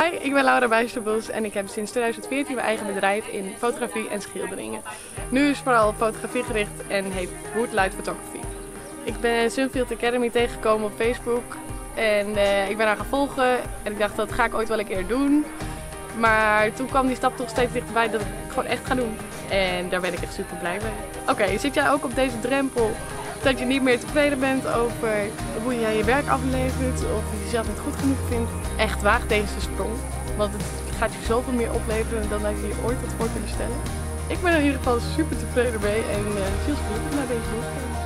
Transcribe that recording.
Hi, ik ben Laura Bijsterbos en ik heb sinds 2014 mijn eigen bedrijf in fotografie en schilderingen. Nu is vooral fotografie gericht en heet Woodlight Photography. Ik ben Sunfield Academy tegengekomen op Facebook en eh, ik ben haar gaan en ik dacht dat ga ik ooit wel een keer doen. Maar toen kwam die stap toch steeds dichterbij dat ik het gewoon echt ga doen. En daar ben ik echt super blij mee. Oké, zit jij ook op deze drempel dat je niet meer tevreden bent over hoe jij je werk aflevert of je jezelf niet goed genoeg vindt? Echt waag deze sprong, want het gaat je zoveel meer opleveren dan dat je je ooit had voor kunnen stellen. Ik ben er in ieder geval super tevreden mee en uh, veel gelukkig naar deze boek.